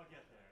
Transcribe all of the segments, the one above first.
I'll get there.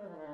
Mm-hmm.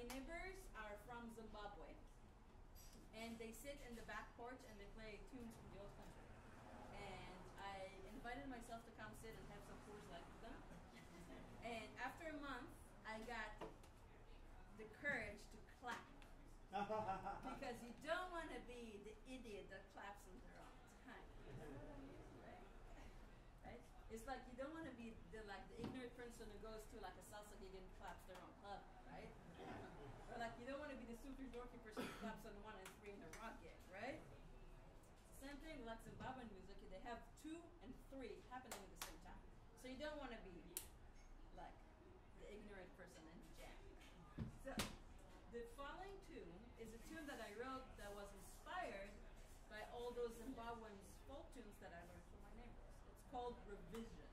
My neighbors are from Zimbabwe, and they sit in the back porch and they play tunes from the old country. And I invited myself to come sit and have some Coors Light with them. And after a month, I got the courage to clap because you don't want to be the idiot that claps on the wrong time. Right? It's like you don't want to be the like the ignorant person who goes to like a salsa gig and claps their own club, right? or like you don't want to person who claps on one and three in the rock gig, right? Same thing like Zimbabwean music. They have two and three happening at the same time. So you don't want to be like the ignorant person in the jam. So the following tune is a tune that I wrote that was inspired by all those Zimbabwean folk tunes that I learned from my neighbors. It's called Revision.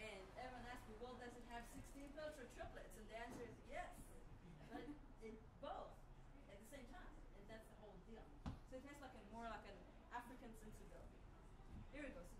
And Evan asked me, well, does it have 16 notes or triplets? And the answer is yes. But it both at the same time. And that's the whole deal. So it has like a more like an African sensibility. Here we go. So this is Revision.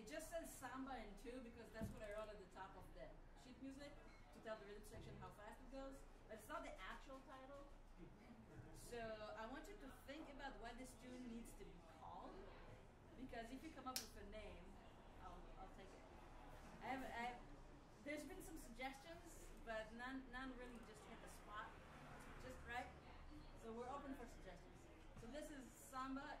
It just says samba in two because that's what I wrote at the top of the sheet music to tell the rhythm section how fast it goes. But it's not the actual title. So I want you to think about what this tune needs to be called. Because if you come up with a name, I'll, I'll take it. I have, I have, there's been some suggestions, but none, none really just hit the spot just right. So we're open for suggestions. So this is samba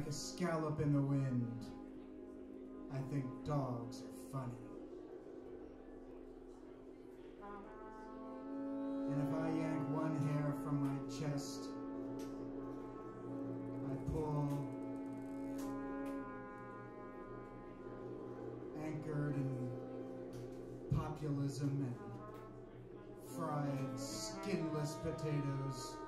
like a scallop in the wind. I think dogs are funny. And if I yank one hair from my chest, I pull anchored in populism and fried skinless potatoes.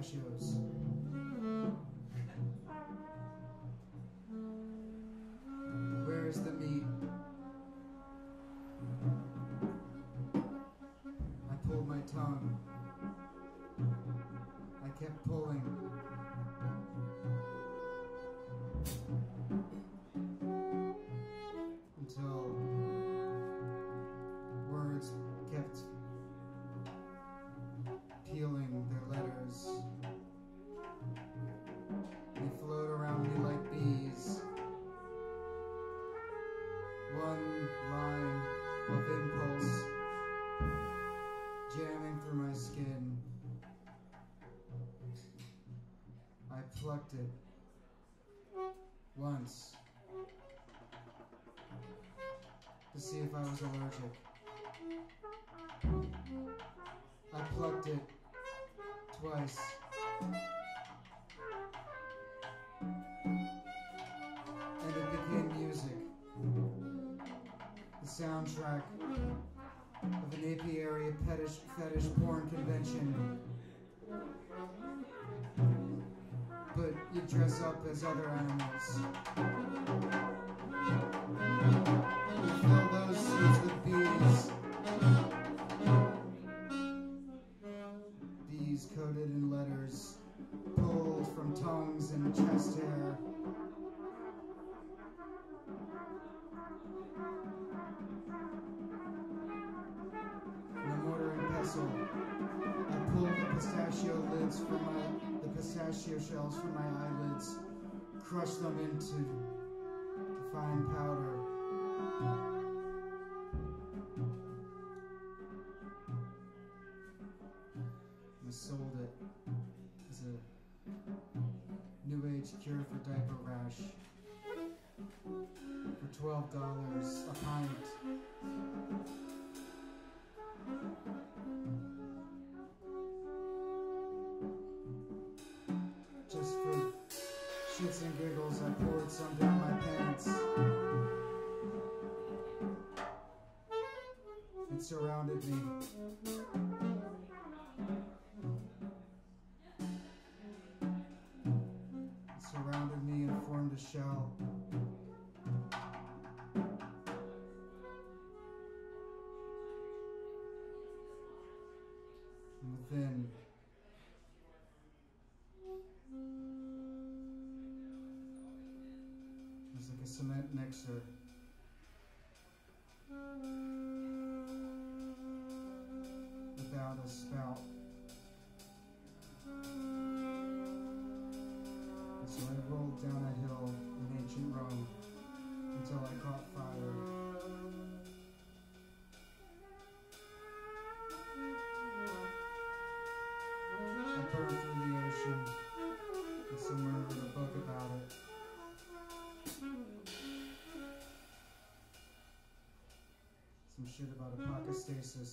Shows. octave once to see if I was allergic. dress up as other animals. for diaper rash for $12 a pint. Just for shits and giggles, I poured some down my pants. It surrounded me. shall until I caught fire. I burned through the ocean, and somewhere wrote a book about it. Some shit about apocastasis.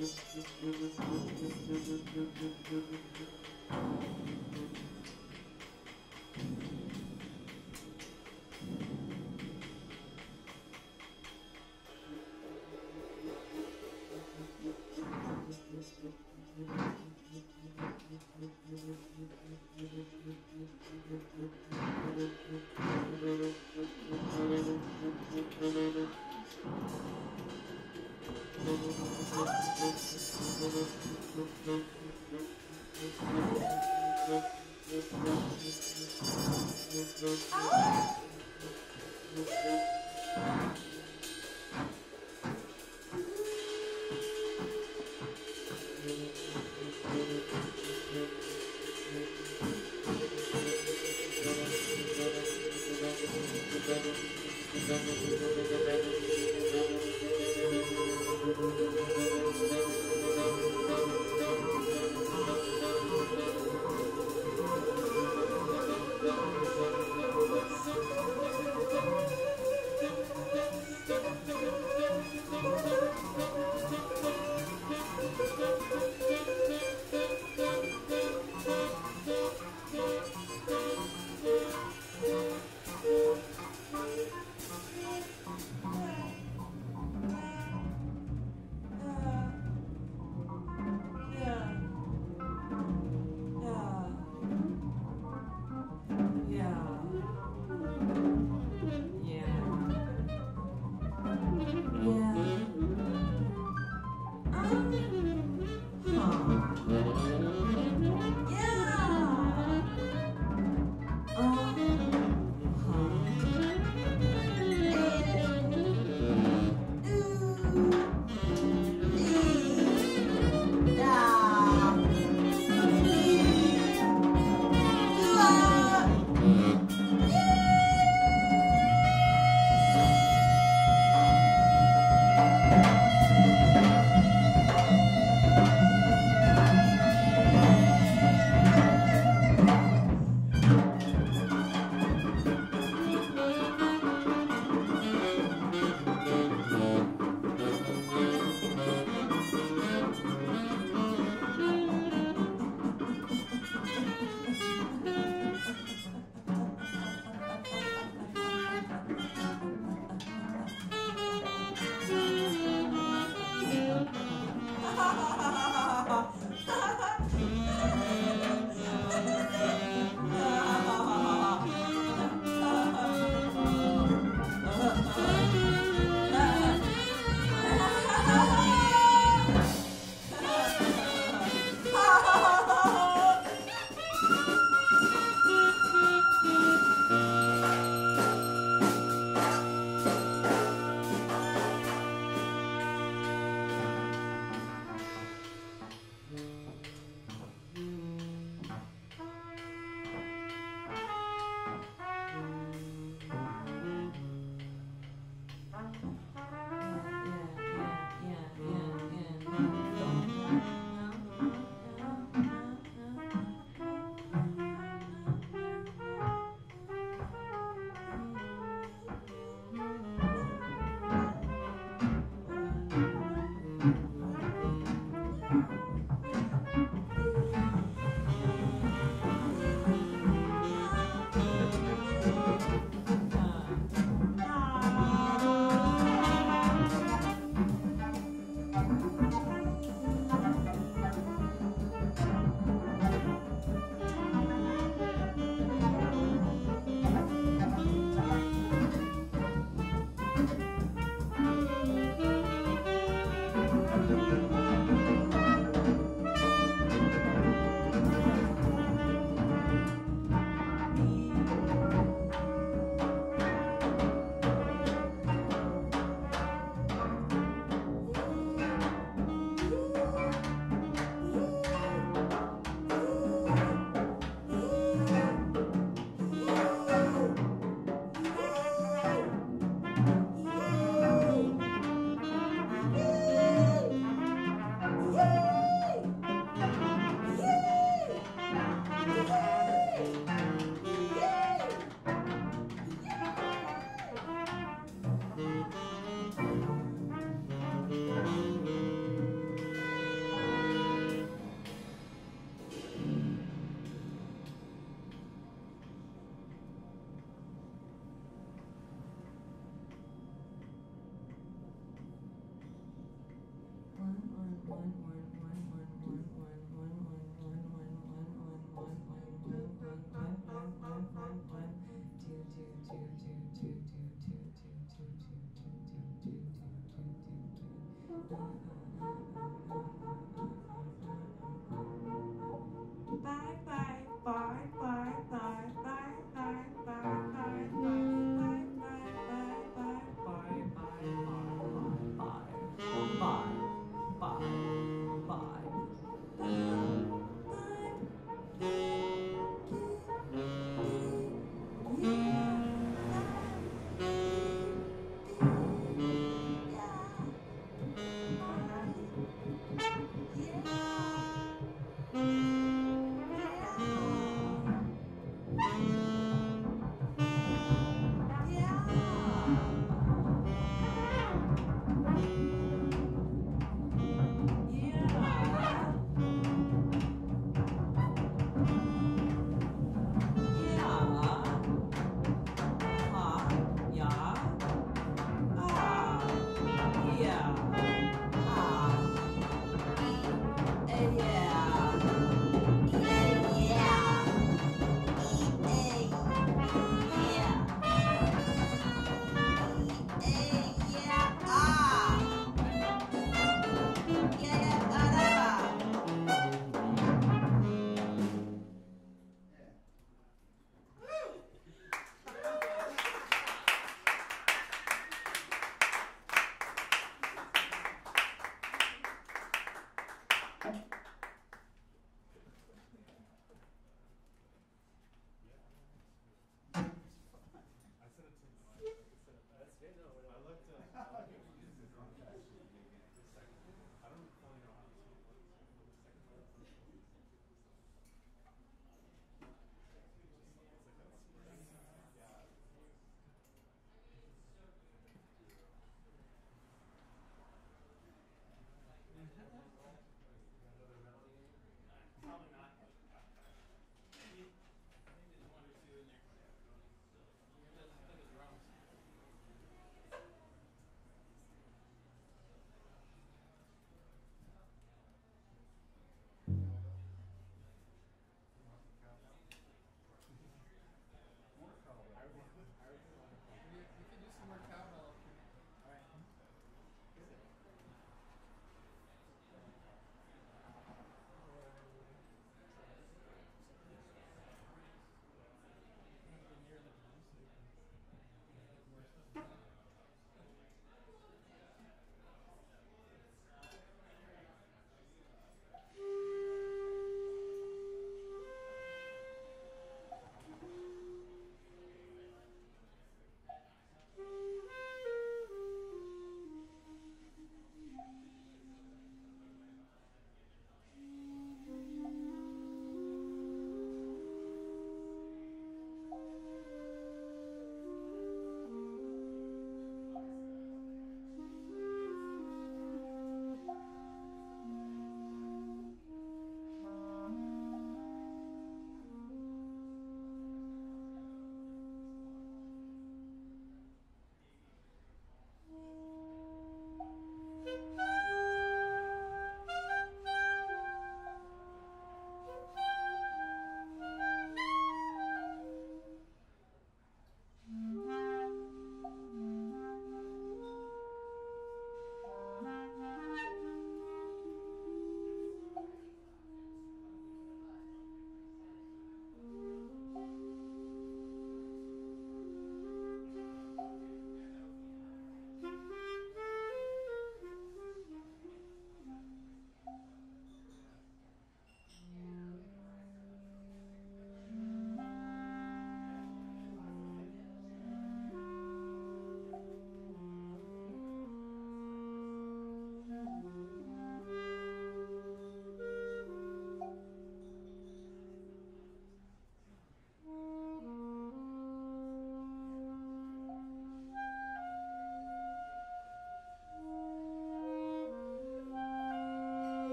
Thank you.